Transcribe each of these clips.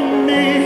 me.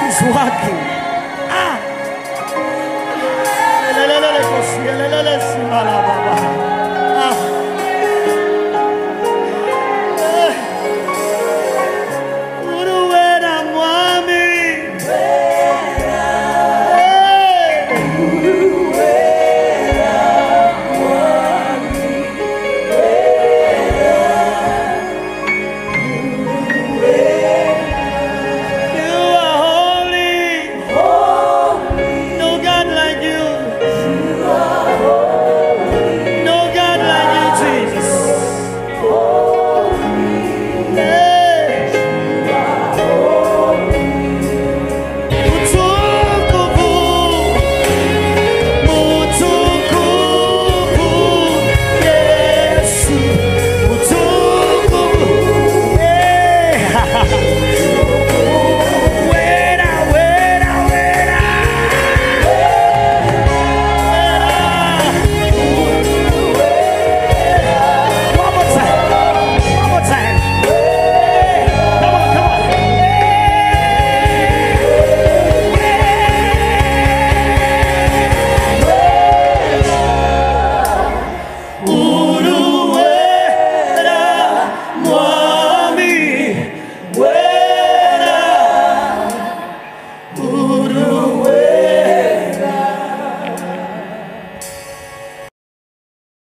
He's working. Ah.